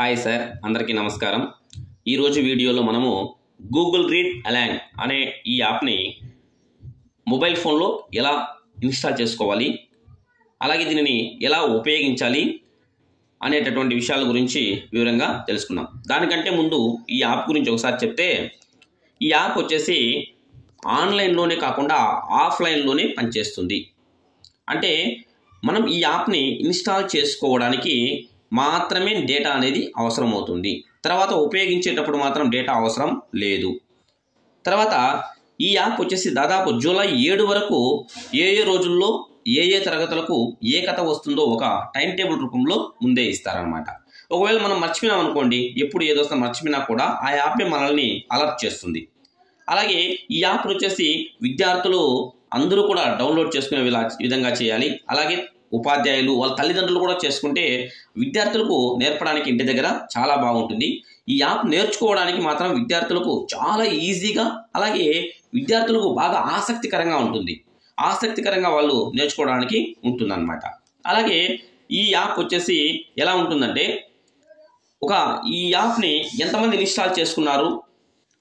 Hi sir అందరికీ నమస్కారం. ఈరోజు వీడియోలో మనము గూగుల్ రీడ్ అలాంగ్ అనే ఈ యాప్ని మొబైల్ ఫోన్లో ఎలా ఇన్స్టాల్ చేసుకోవాలి అలాగే దీనిని ఎలా ఉపయోగించాలి అనేటటువంటి విషయాల గురించి వివరంగా తెలుసుకుందాం. దానికంటే ముందు ఈ యాప్ గురించి ఒకసారి చెప్తే ఈ యాప్ వచ్చేసి ఆన్లైన్లోనే కాకుండా ఆఫ్లైన్లోనే పనిచేస్తుంది. అంటే మనం ఈ యాప్ని ఇన్స్టాల్ చేసుకోవడానికి మాత్రమే డేటా అనేది అవసరం అవుతుంది తర్వాత ఉపయోగించేటప్పుడు మాత్రం డేటా అవసరం లేదు. తర్వాత ఈ యాప్ వచ్చేసి దాదాపు జూలై ఏడు వరకు ఏ ఏ రోజుల్లో ఏ ఏ తరగతులకు ఏ కథ వస్తుందో ఒక టైం టేబుల్ రూపంలో ముందే ఇస్తారనమాట ఒకవేళ మనం మర్చిపోయినాం అనుకోండి ఎప్పుడు ఏదో వస్తుందో మర్చిపోయినా కూడా ఆ యాపే మనల్ని అలర్ట్ చేస్తుంది. అలాగే ఈ యాప్ వచ్చేసి విద్యార్థులు అందరూ కూడా డౌన్లోడ్ చేసుకునే విలా- విధంగా చేయాలి. అలాగే ఉపాధ్యాయులు వాళ్ళ తల్లిదండ్రులు కూడా చేసుకుంటే విద్యార్థులకు నేర్పడానికి ఇంటి దగ్గర చాలా బాగుంటుంది. ఈ యాప్ నేర్చుకోవడానికి మాత్రం విద్యార్థులకు చాలా ఈజీగా అలాగే విద్యార్థులకు బాగా ఆసక్తికరంగా ఉంటుంది. ఆసక్తికరంగా వాళ్ళు నేర్చుకోవడానికి ఉంటుందన్నమాట. అలాగే ఈ యాప్ వచ్చేసి ఎలా ఉంటుందంటే ఒక ఈ యాప్ని ఎంతమంది ఇన్స్టాల్ చేసుకున్నారు?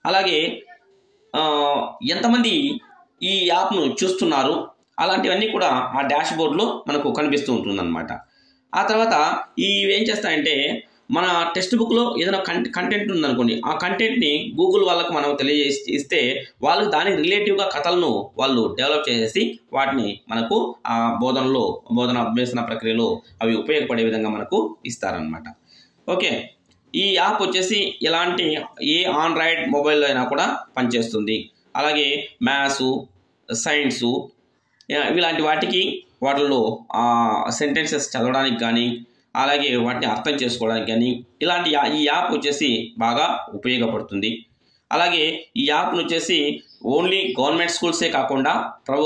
అలాగే ఎంతమంది ఈ యాప్ను చూస్తున్నారు? అలాంటివన్నీ కూడా ఆ డాష్ బోర్డ్లో మనకు కనిపిస్తూ ఉంటుందన్నమాట. ఆ తర్వాత ఈ ఏం చేస్తాయంటే మన టెక్స్ట్ బుక్లో ఏదైనా కంటె కంటెంట్ ఉందనుకోండి ఆ కంటెంట్ని గూగుల్ వాళ్ళకు మనం తెలియజేసి ఇస్తే వాళ్ళు దానికి రిలేటివ్గా కథలను వాళ్ళు డెవలప్ చేసేసి వాటిని మనకు ఆ బోధనలో బోధన అభ్యసన ప్రక్రియలో అవి ఉపయోగపడే విధంగా మనకు ఇస్తారనమాట ఓకే. ఈ యాప్ వచ్చేసి ఎలాంటి ఏ ఆండ్రాయిడ్ మొబైల్లో అయినా కూడా పనిచేస్తుంది. అలాగే మ్యాథ్స్ సైన్సు ఇలాంటి వాటికి వాటిల్లో సెంటెన్సెస్ చదవడానికి కానీ అలాగే వాటిని అర్థం చేసుకోవడానికి కానీ ఇలాంటి యా- ఈ యాప్ వచ్చేసి బాగా ఉపయోగపడుతుంది. అలాగే ఈ యాప్ను వచ్చేసి ఓన్లీ గవర్నమెంట్ స్కూల్సే కాకుండా ప్రభు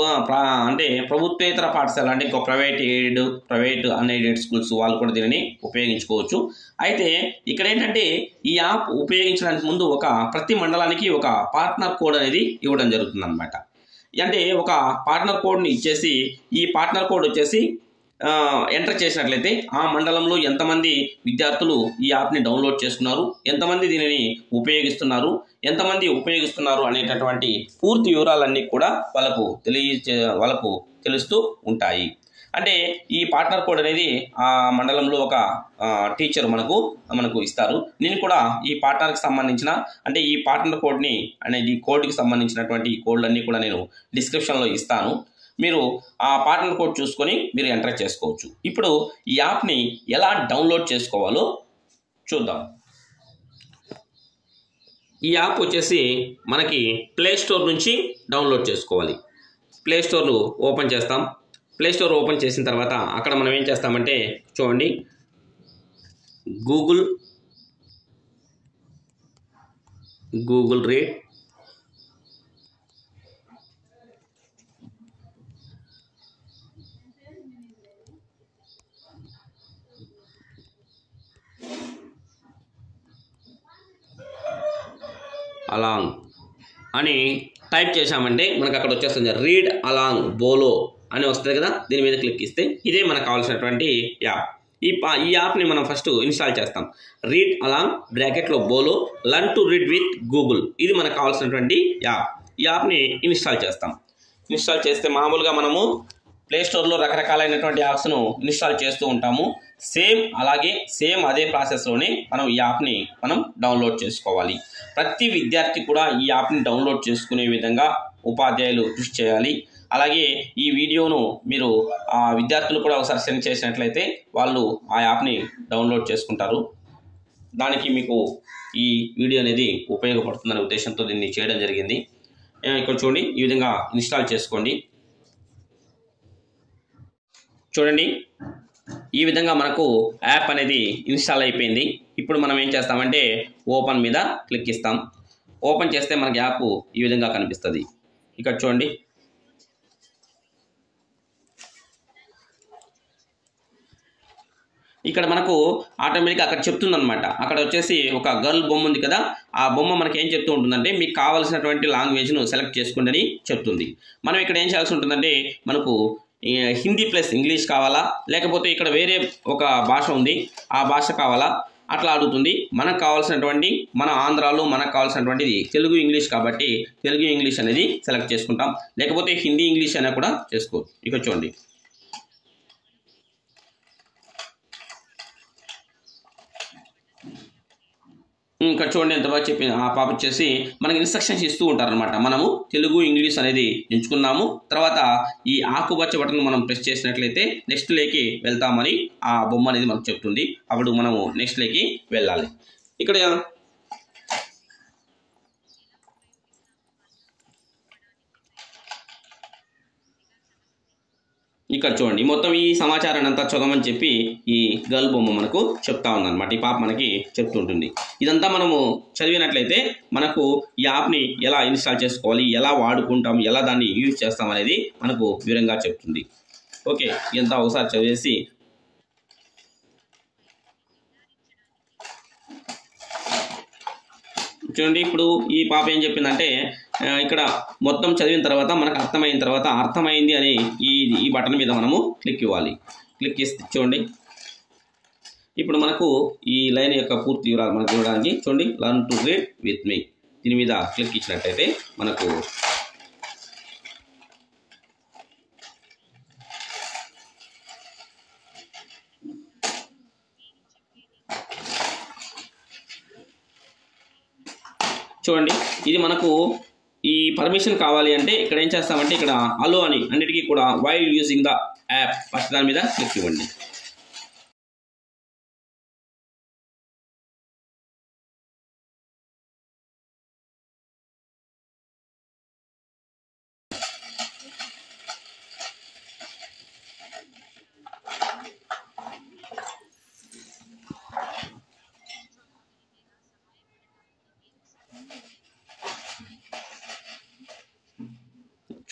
అంటే ప్రభుత్వేతర పాఠశాల అంటే ఇంకో private aid private unaided schools వాళ్ళు కూడా దీనిని ఉపయోగించుకోవచ్చు. అయితే ఇక్కడ ఏంటంటే ఈ యాప్ ఉపయోగించడానికి ముందు ఒక ప్రతి మండలానికి ఒక పార్ట్నర్ కోడ్ అనేది ఇవ్వడం జరుగుతుంది అనమాట అంటే ఒక పార్ట్నర్ కోడ్ని ఇచ్చేసి ఈ పార్ట్నర్ కోడ్ వచ్చేసి ఎంటర్ చేసినట్లయితే ఆ మండలంలో ఎంతమంది విద్యార్థులు ఈ యాప్ని డౌన్లోడ్ చేస్తున్నారు ఎంతమంది దీనిని ఉపయోగిస్తున్నారు ఎంతమంది ఉపయోగిస్తున్నారు అనేటటువంటి పూర్తి వివరాలన్నీ కూడా వాళ్ళకు తెలియచే వాళ్ళకు తెలుస్తూ ఉంటాయి. అంటే ఈ పార్ట్నర్ కోడ్ అనేది ఆ మండలంలో ఒక టీచర్ మనకు మనకు ఇస్తారు. నేను కూడా ఈ పార్ట్నర్కి సంబంధించిన అంటే ఈ పార్ట్నర్ కోడ్ని అనేది ఈ కోడ్కి సంబంధించినటువంటి ఈ కోడ్లన్నీ కూడా నేను డిస్క్రిప్షన్లో ఇస్తాను. మీరు ఆ పార్ట్నర్ కోడ్ చూసుకొని మీరు ఎంటర్ చేసుకోవచ్చు. ఇప్పుడు ఈ యాప్ని ఎలా డౌన్లోడ్ చేసుకోవాలో చూద్దాం. ఈ యాప్ వచ్చేసి మనకి ప్లే స్టోర్ నుంచి డౌన్లోడ్ చేసుకోవాలి. ప్లే స్టోర్ను ఓపెన్ చేస్తాం. ప్లేస్టోర్ ఓపెన్ చేసిన తర్వాత అక్కడ మనం ఏం చేస్తామంటే చూడండి. గూగుల్ గూగుల్ రీడ్ అలాంగ్ అని టైప్ చేశామంటే మనకు అక్కడ వచ్చేస్తుంది. రీడ్ అలాంగ్ బోలో అని వస్తుంది కదా దీని మీద క్లిక్ ఇస్తే ఇదే మనకు కావాల్సినటువంటి యాప్ ఈ పా- ఈ యాప్ని మనం ఫస్ట్ ఇన్స్టాల్ చేస్తాం. రీడ్ అలాంగ్ బ్రాకెట్లో Bolo learn to read with Google ఇది మనకు కావాల్సినటువంటి యాప్ ఈ యాప్ని ఇన్స్టాల్ చేస్తాం. ఇన్స్టాల్ చేస్తే మామూలుగా మనము ప్లేస్టోర్లో రకరకాలైనటువంటి యాప్స్ను ఇన్స్టాల్ చేస్తూ ఉంటాము. సేమ్ అలాగే సేమ్ అదే ప్రాసెస్లోనే మనం ఈ యాప్ని మనం డౌన్లోడ్ చేసుకోవాలి. ప్రతి విద్యార్థి కూడా ఈ యాప్ని డౌన్లోడ్ చేసుకునే విధంగా ఉపాధ్యాయులు కృషి చేయాలి. అలాగే ఈ వీడియోను మీరు ఆ విద్యార్థులు కూడా ఒకసారి సెండ్ చేసినట్లయితే వాళ్ళు ఆ యాప్ని డౌన్లోడ్ చేసుకుంటారు. దానికి మీకు ఈ వీడియో అనేది ఉపయోగపడుతుందనే ఉద్దేశంతో దీన్ని చేయడం జరిగింది. ఇక్కడ చూడండి ఈ విధంగా ఇన్స్టాల్ చేసుకోండి. చూడండి ఈ విధంగా మనకు యాప్ అనేది ఇన్స్టాల్ అయిపోయింది. ఇప్పుడు మనం ఏం చేస్తామంటే ఓపెన్ మీద క్లిక్ ఇస్తాం ఓపెన్ చేస్తే మనకి యాప్ ఈ విధంగా కనిపిస్తుంది. ఇక్కడ చూడండి ఇక్కడ మనకు ఆటోమేటిక్గా అక్కడ చెప్తుందనమాట అక్కడ వచ్చేసి ఒక గర్ల్ బొమ్మ ఉంది కదా ఆ బొమ్మ మనకి ఏం చెప్తూ ఉంటుందంటే మీకు కావాల్సినటువంటి లాంగ్వేజ్ను సెలెక్ట్ చేసుకోండి అని చెప్తుంది. మనం ఇక్కడ ఏం చేయాల్సి ఉంటుందంటే మనకు హిందీ ప్లస్ ఇంగ్లీష్ కావాలా లేకపోతే ఇక్కడ వేరే ఒక భాష ఉంది ఆ భాష కావాలా? అట్లా అడుగుతుంది. మనకు కావాల్సినటువంటి మన ఆంధ్రాలో మనకు కావాల్సినటువంటిది తెలుగు ఇంగ్లీష్ కాబట్టి తెలుగు ఇంగ్లీష్ అనేది సెలెక్ట్ చేసుకుంటాం. లేకపోతే హిందీ ఇంగ్లీష్ అయినా కూడా చేసుకోవచ్చు. ఇక చూడండి. ఇంకా చూడండి ఎంత బాగా చెప్పింది ఆ పాప వచ్చేసి మనకి ఇన్స్ట్రక్షన్స్ ఇస్తూ ఉంటారనమాట మనము తెలుగు ఇంగ్లీష్ అనేది ఎంచుకున్నాము. తర్వాత ఈ ఆకుపచ్చ బటన్ మనం ప్రెస్ చేసినట్లయితే నెక్స్ట్ లేకి వెళ్తామని ఆ బొమ్మ అనేది మనకు చెప్తుంది. అప్పుడు మనము నెక్స్ట్ లేకి వెళ్ళాలి. ఇక్కడ ఇక్కడ చూడండి. మొత్తం ఈ సమాచారాన్ని అంతా చదవమని చెప్పి ఈ గర్ల్ బొమ్మ మనకు చెప్తా ఉందన్నమాట. ఈ పాప మనకి చెప్తుంటుంది. ఇదంతా మనము చదివినట్లయితే మనకు ఈ యాప్ని ఎలా ఇన్స్టాల్ చేసుకోవాలి ఎలా వాడుకుంటాం ఎలా దాన్ని యూజ్ చేస్తాం అనేది మనకు వివరంగా చెప్తుంది. ఓకే ఇదంతా ఒకసారి చదివేసి. చూడండి ఇప్పుడు ఈ పాప ఏం చెప్పిందంటే ఇక్కడ మొత్తం చదివిన తర్వాత మనకు అర్థమైన తర్వాత అర్థమైంది అని ఈ ఈ బటన్ మీద మనము క్లిక్ ఇవ్వాలి. క్లిక్ ఇస్తే చూడండి. ఇప్పుడు మనకు ఈ లైన్ యొక్క పూర్తి వివరాలు మనకు ఇవ్వడానికి చూడండి. Learn to read with me. దీని మీద క్లిక్ ఇచ్చినట్టయితే మనకు చూడండి. ఇది మనకు ఈ పర్మిషన్ కావాలి అంటే ఇక్కడ ఏం చేస్తామంటే ఇక్కడ అలో అని అన్నిటికీ కూడా while using the app first దాని మీద క్లిక్ ఇవ్వండి.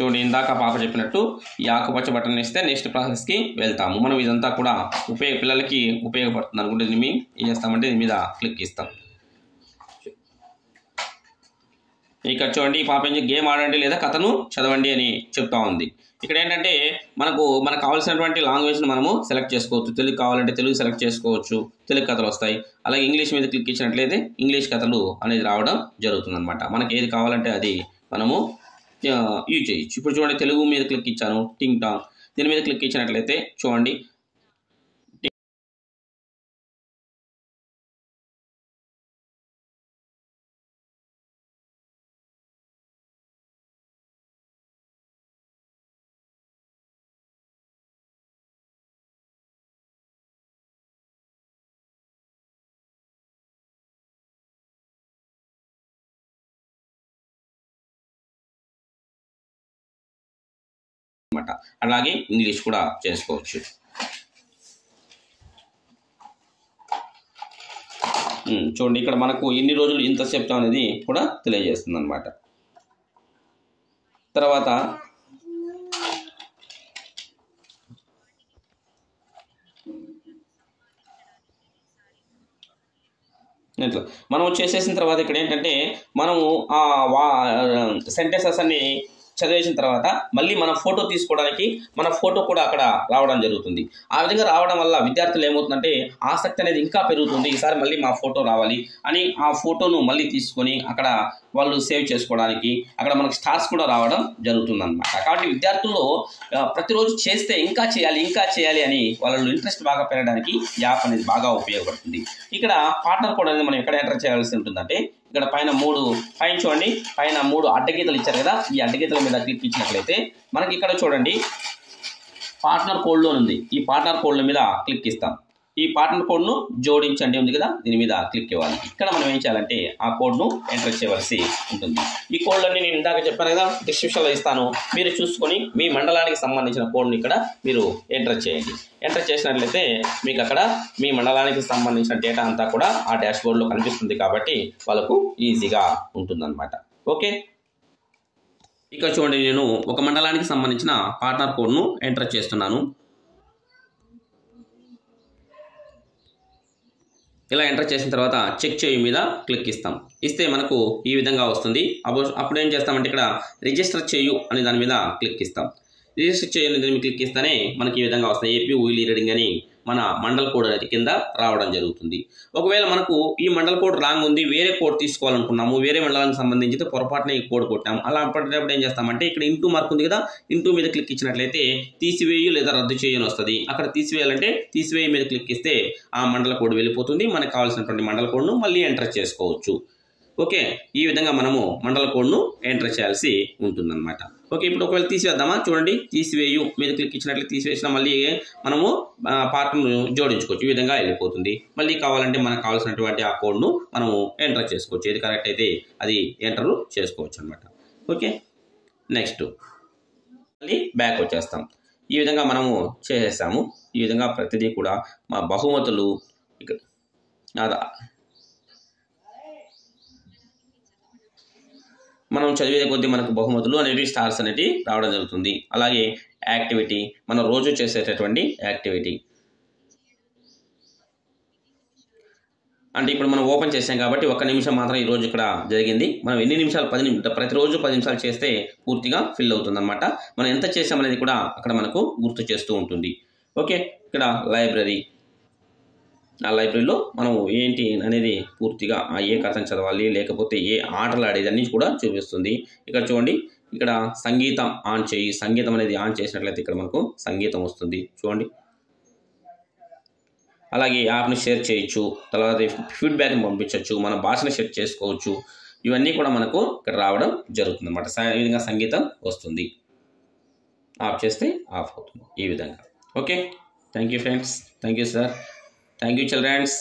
చూడండి ఇందాక పాప చెప్పినట్టు ఈ ఆకుపచ్చ బటన్ ఇస్తే నెక్స్ట్ ప్రాసెస్కి వెళ్తాము. మనం ఇదంతా కూడా ఉపయోగ పిల్లలకి ఉపయోగపడుతుంది అనుకుంటే దీన్ని ఏం చేస్తామంటే దీని మీద క్లిక్ ఇస్తాం ఇక్కడ చూడండి ఈ పాప ఏం గేమ్ ఆడండి లేదా కథను చదవండి అని చెప్తా ఉంది. ఇక్కడ ఏంటంటే మనకు మనకు కావాల్సినటువంటి లాంగ్వేజ్ని మనము సెలెక్ట్ చేసుకోవచ్చు. తెలుగు కావాలంటే తెలుగు సెలెక్ట్ చేసుకోవచ్చు. తెలుగు కథలు వస్తాయి. అలాగే ఇంగ్లీష్ మీద క్లిక్ ఇచ్చినట్లయితే ఇంగ్లీష్ కథలు అనేది రావడం జరుగుతుంది అనమాట మనకి ఏది కావాలంటే అది మనము యూజ్ చేయొచ్చు ఇప్పుడు చూడండి తెలుగు మీద క్లిక్ ఇచ్చాను. టింగ్ టాంగ్. దీని మీద క్లిక్ ఇచ్చినట్లయితే చూడండి అనమాట అలాగే ఇంగ్లీష్ కూడా చేసుకోవచ్చు. చూడండి ఇక్కడ మనకు ఎన్ని రోజులు ఇంత చెప్తాం అనేది కూడా తెలియజేస్తుంది అనమాట తర్వాత ఇట్లా. మనం చేసేసిన తర్వాత ఇక్కడ ఏంటంటే మనము ఆ వా సెంటెన్సెస్ అన్ని చదివేసిన తర్వాత మళ్ళీ మన ఫోటో తీసుకోవడానికి మన ఫోటో కూడా అక్కడ రావడం జరుగుతుంది. ఆ విధంగా రావడం వల్ల విద్యార్థులు ఏమవుతుందంటే ఆసక్తి అనేది ఇంకా పెరుగుతుంది. ఈసారి మళ్ళీ మా ఫోటో రావాలి అని ఆ ఫోటోను మళ్ళీ తీసుకొని అక్కడ వాళ్ళు సేవ్ చేసుకోవడానికి అక్కడ మనకు స్టార్స్ కూడా రావడం జరుగుతుంది అనమాట కాబట్టి విద్యార్థుల్లో ప్రతిరోజు చేస్తే ఇంకా చేయాలి ఇంకా చేయాలి అని వాళ్ళలో ఇంట్రెస్ట్ బాగా పెరగడానికి ఈ యాప్ అనేది బాగా ఉపయోగపడుతుంది. ఇక్కడ పార్ట్నర్ కోడ్ అనేది మనం ఎక్కడ ఎంటర్ చేయాల్సి ఉంటుందంటే ఇక్కడ పైన మూడు పైన చూడండి పైన మూడు అడ్డగీతలు ఇచ్చారు కదా ఈ అడ్డగీతల మీద క్లిక్ ఇచ్చినట్లయితే మనకి ఇక్కడ చూడండి పార్ట్నర్ కోడ్లో ఉంది ఈ పార్ట్నర్ కోడ్ల మీద క్లిక్ ఇస్తాం ఈ పార్ట్నర్ కోడ్ను జోడించండి. ఉంది కదా? దీని మీద క్లిక్ ఇవ్వాలి ఇక్కడ మనం ఏం చేయాలంటే ఆ కోడ్ను ఎంటర్ చేయవలసి ఉంటుంది. ఈ కోడ్లన్నీ నేను ఇందాక చెప్పాను కదా? డిస్క్రిప్షన్లో ఇస్తాను. మీరు చూసుకొని మీ మండలానికి సంబంధించిన కోడ్ని ఇక్కడ మీరు ఎంటర్ చేయండి. ఎంటర్ చేసినట్లయితే మీకు అక్కడ మీ మండలానికి సంబంధించిన డేటా అంతా కూడా ఆ డాష్ బోర్డ్లో కనిపిస్తుంది కాబట్టి వాళ్ళకు ఈజీగా ఉంటుందన్నమాట. ఓకే? ఇక చూడండి నేను ఒక మండలానికి సంబంధించిన పార్ట్నర్ కోడ్ను ఎంటర్ చేస్తున్నాను. ఇలా ఎంటర్ చేసిన తర్వాత చెక్ చేయు మీద క్లిక్ ఇస్తాం. ఇస్తే మనకు ఈ విధంగా వస్తుంది. అప్పుడు అప్పుడు ఏం చేస్తామంటే ఇక్కడ రిజిస్టర్ చేయు అనే దాని మీద క్లిక్ ఇస్తాం. రిజిస్టర్ చేయు అనే దాని మీద క్లిక్ ఇస్తేనే మనకి ఈ విధంగా వస్తుంది ఏపీ ఊయిలీ రీడింగ్ అని మన మండల్ కోడ్ అనేది కింద రావడం జరుగుతుంది. ఒకవేళ మనకు ఈ మండల్ కోడ్ రాంగ్ ఉంది వేరే కోడ్ తీసుకోవాలనుకున్నాము వేరే మండలానికి సంబంధించి పొరపాటున ఈ కోడ్ కొట్టాము అలా అప్పటికప్పుడు ఏం చేస్తామంటే ఇక్కడ ఇంటూ మార్క్ ఉంది కదా ఇంటూ మీద క్లిక్ ఇచ్చినట్లయితే తీసివేయు లేదా రద్దు చేయని వస్తుంది. అక్కడ తీసివేయాలంటే తీసివేయ మీద క్లిక్ ఇస్తే ఆ మండల కోడ్ వెళ్ళిపోతుంది. మనకు కావాల్సినటువంటి మండల కోడ్ను మళ్ళీ ఎంటర్ చేసుకోవచ్చు. ఓకే ఈ విధంగా మనము మండల కోడ్ను ఎంటర్ చేయాల్సి ఉంటుందన్నమాట. ఓకే ఇప్పుడు ఒకవేళ తీసివేద్దామా? చూడండి తీసివేయు. మీద క్లిక్ ఇచ్చినట్లు తీసివేసిన మళ్ళీ మనము పార్ట్ను జోడించుకోవచ్చు. ఈ విధంగా వెళ్ళిపోతుంది. మళ్ళీ కావాలంటే మనకు కావాల్సినటువంటి ఆ కోడ్ను మనము ఎంటర్ చేసుకోవచ్చు. ఏది కరెక్ట్ అయితే అది ఎంటర్ చేసుకోవచ్చు అనమాట ఓకే నెక్స్ట్. మళ్ళీ బ్యాక్ వచ్చేస్తాం. ఈ విధంగా మనము చేసేసాము. ఈ విధంగా ప్రతిదీ కూడా మా బహుమతులు ఇక్కడ మనం చదివే కొద్దీ మనకు బహుమతులు అనేవి స్టార్స్ అనేవి రావడం జరుగుతుంది. అలాగే యాక్టివిటీ మనం రోజు చేసేటటువంటి యాక్టివిటీ. అంటే ఇప్పుడు మనం ఓపెన్ చేసాం కాబట్టి ఒక్క నిమిషం మాత్రం ఈ రోజు ఇక్కడ జరిగింది. మనం ఎన్ని నిమిషాలు పది నిమిషాలు ప్రతిరోజు పది నిమిషాలు చేస్తే పూర్తిగా ఫిల్ అవుతుంది అనమాట మనం ఎంత చేసామనేది కూడా అక్కడ మనకు గుర్తు చేస్తూ ఉంటుంది. ఓకే ఇక్కడ లైబ్రరీ. ఆ లైబ్రరీలో మనం ఏంటి అనేది పూర్తిగా ఆ ఏ కథను చదవాలి లేకపోతే ఏ ఆటలు ఆడేది అన్ని కూడా చూపిస్తుంది. ఇక్కడ చూడండి ఇక్కడ సంగీతం ఆన్ చేయి సంగీతం అనేది ఆన్ చేసినట్లయితే ఇక్కడ మనకు సంగీతం వస్తుంది. చూడండి. అలాగే యాప్ని షేర్ చేయొచ్చు తర్వాత ఫీడ్బ్యాక్ని పంపించవచ్చు మన భాషను షేర్ చేసుకోవచ్చు. ఇవన్నీ కూడా మనకు ఇక్కడ రావడం జరుగుతుంది అనమాట ఈ విధంగా సంగీతం వస్తుంది. ఆఫ్ చేస్తే ఆఫ్ అవుతుంది ఈ విధంగా. Okay? Thank you friends. Thank you sir. Thank you childrens